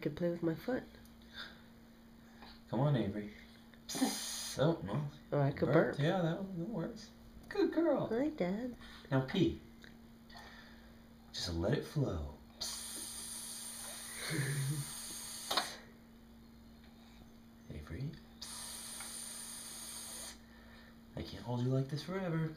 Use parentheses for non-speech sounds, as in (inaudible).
could play with my foot. Come on, Avery. (laughs) Oh, no. Or I could burp. burp. Yeah, that, that works. Good girl. Hi, Dad. Now pee. Just let it flow. (laughs) Avery. I can't hold you like this forever.